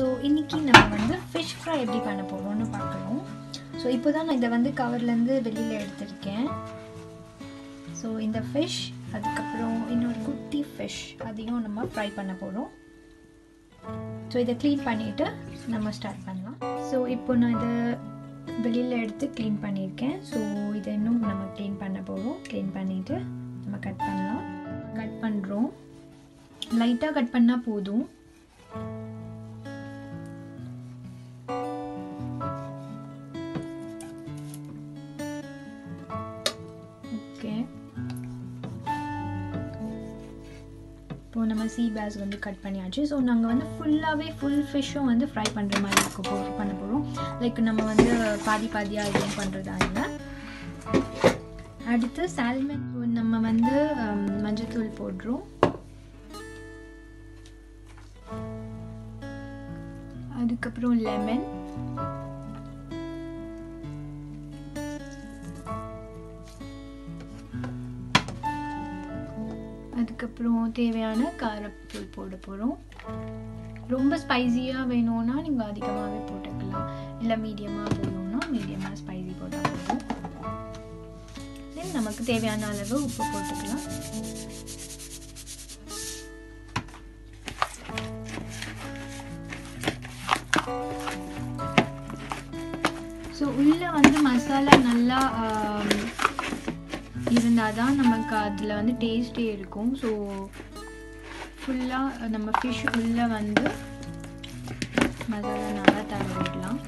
So இன்றைக்கி நம்ம வந்து ஃபிஷ் ஃப்ரை எப்படி பண்ண போகிறோம்னு பார்க்கணும் ஸோ இப்போ தான் நான் இதை வந்து கவர்லேருந்து வெளியில் எடுத்திருக்கேன். ஸோ இந்த ஃபிஷ் அதுக்கப்புறம் இன்னொரு குட்டி ஃபிஷ் அதையும் நம்ம ஃப்ரை பண்ண போகிறோம் ஸோ இதை க்ளீன் பண்ணிவிட்டு நம்ம ஸ்டார்ட் பண்ணலாம். ஸோ இப்போ நான் இதை வெளியில் எடுத்து க்ளீன் பண்ணியிருக்கேன். ஸோ இதை இன்னும் நம்ம க்ளீன் பண்ண போகிறோம் க்ளீன் பண்ணிவிட்டு நம்ம கட் பண்ணலாம். கட் பண்ணுறோம் லைட்டாக கட் பண்ணால் போதும். இப்போ நம்ம சீ பேஸ் வந்து கட் பண்ணியாச்சு. ஸோ நாங்கள் வந்து ஃபுல்லாகவே ஃபுல் ஃபிஷ்ஷும் வந்து ஃப்ரை பண்ணுற மாதிரி இருக்க போ பண்ண போகிறோம் லைக் நம்ம வந்து பாதி பாதியாக எதுவும் பண்ணுறதா இல்லை. அடுத்து சால்மன் நம்ம வந்து மஞ்சத்தூள் போடுறோம். அதுக்கப்புறம் லெமன் அதுக்கப்புறம் தேவையான காரத்தூள் போட போகிறோம் ரொம்ப ஸ்பைஸியாக வேணும்னா நீங்கள் அதிகமாகவே போட்டுக்கலாம். இல்லை மீடியமாக வேணும்னா மீடியமாக ஸ்பைசி போட்டால் போதும். தென் நமக்கு தேவையான அளவு உப்பு போட்டுக்கலாம். ஸோ உள்ளே வந்து மசாலா நல்லா இருந்தால் தான் நமக்கு அதில் வந்து டேஸ்ட்டே இருக்கும். ஸோ ஃபுல்லாக நம்ம ஃபிஷ் உள்ளே வந்து மசாலா நல்லா தடவிடலாம்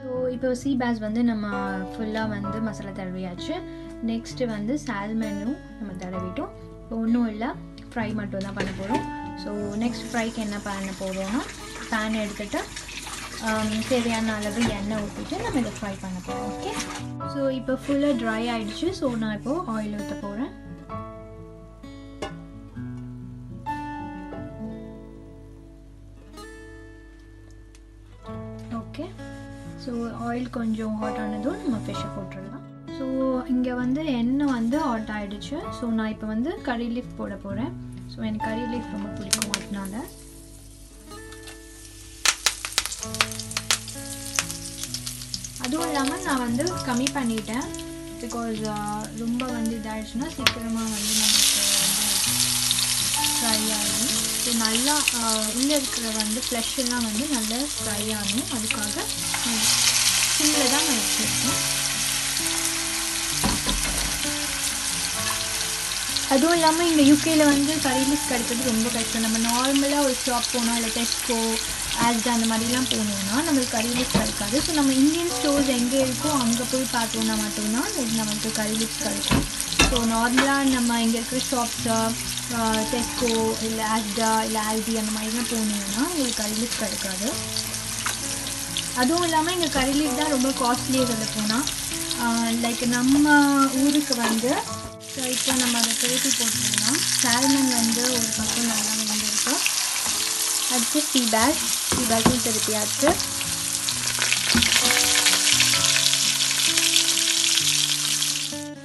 ஸோ இப்போ சீ பேஸ் வந்து நம்ம ஃபுல்லாக வந்து மசாலா தடவியாச்சு. நெக்ஸ்ட்டு வந்து சால்மனும் நம்ம தடவிட்டோம். ஒன்றும் இல்லை. ஃப்ரை மட்டும் தான் பண்ண போகிறோம் ஸோ நெக்ஸ்ட் ஃப்ரைக்கு என்ன பண்ண போகிறோம்னா பேன் எடுத்துகிட்டு um, தேவையான அளவு எண்ணெய் ஊற்றிட்டு நம்ம இதை ஃப்ரை பண்ண போகிறோம் ஓகே ஸோ இப்போ ஃபுல்லாக ட்ரை ஆகிடுச்சு ஸோ நான் இப்போது ஆயில் ஊற்ற போகிறேன் ஓகே ஸோ ஆயில் கொஞ்சம் ஹாட் ஆனதும் நம்ம ஃபிஷ்ஷை போட்டுடலாம். ஸோ இங்கே வந்து எண்ணெய் வந்து ஆட் ஆகிடுச்சு ஸோ நான் இப்போ வந்து கறி லீஃப் போட போகிறேன் ஸோ எனக்கு கறி லீஃப் ரொம்ப பிடிக்கும் அதனால. அதுவும் இல்லாமல் நான் வந்து கம்மி பண்ணிட்டேன். பிகாஸ் uh, ரொம்ப வந்து இதாகிடுச்சுன்னா சீக்கிரமாக வந்து நமக்கு வந்து ஃப்ரை ஆகும். ஸோ நல்லா uh, உள்ளே இருக்கிற வந்து ஃப்ளஷ் எல்லாம் வந்து நல்லா ஃப்ரை ஆகணும் அதுக்காக சிம்மில் தான் நான் வச்சுருக்கேன். அதுவும் இல்லாமல் இங்கே யூகேயில் வந்து கறி லீஃப் கிடைக்கிறது ரொம்ப கஷ்டம். நம்ம நார்மலாக ஒரு ஷாப் போனோம் இல்லை டெஸ்கோ ஆஸ்டா அந்த மாதிரிலாம் போனோம்னா நம்மளுக்கு கறி லீஃப் கிடைக்காது. ஸோ நம்ம இந்தியன் ஸ்டோர்ஸ் எங்கே இருக்கோ அங்கே போய் பார்த்தோம்னா மட்டும்தான் நமக்கு கறி லீஃப் கிடைக்கும். ஸோ நார்மலாக நம்ம இங்கே இருக்கிற ஷாப்ஸாக டெஸ்கோ இல்லை ஆஸ்டா இல்லை ஆல்டி அந்த மாதிரிலாம் போனீங்கன்னா உங்களுக்கு கறி லீஃப் கிடைக்காது. அதுவும் இல்லாமல் இங்கே கறி லீஃப் தான் ரொம்ப காஸ்ட்லியாக சொல்ல போனால் லைக் நம்ம ஊருக்கு வந்து ஸோ இப்போ நம்ம அதை திருப்பி போட்டுருந்தோம் சால்மன் வந்து ஒரு பக்கம் நல்லா வெந்திருக்கு அடுத்து சீ பேக் சீ பேக்கும் திருப்பியாச்சு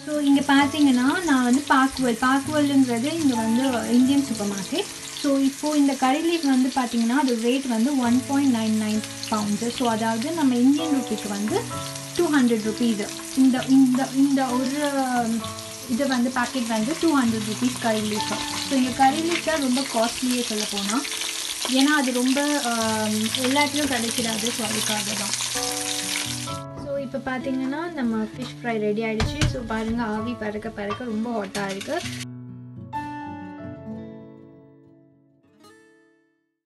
ஸோ இங்கே பார்த்தீங்கன்னா நான் வந்து பாக்குவல். பாக்குவல்ன்றது இங்கே வந்து இந்தியன் சூப்பர் மார்க்கெட் ஸோ இப்போது இந்த கறி லீஃப் வந்து பார்த்தீங்கன்னா அது ரேட் வந்து one point nine nine pounds so அதாவது நம்ம இந்தியன் ருப்பிக்கு வந்து டூ ஹண்ட்ரட் ருபீஸு இந்த இந்த இந்த ஒரு இது வந்து பேக்கெட் வந்து two hundred rupees curry leaf so இங்கே கறி லீஃப் தான் ரொம்ப காஸ்ட்லியே சொல்ல போனால் ஏன்னா அது ரொம்ப எல்லாத்துலேயும் கிடைக்கிறாது ஸோ அதுக்காக தான் ஸோ இப்போ பார்த்தீங்கன்னா நம்ம ஃபிஷ் ஃப்ரை ரெடி ஆகிடுச்சு ஸோ பாருங்கள் ஆவி பறக்க பறக்க ரொம்ப ஹாட்டாக இருக்குது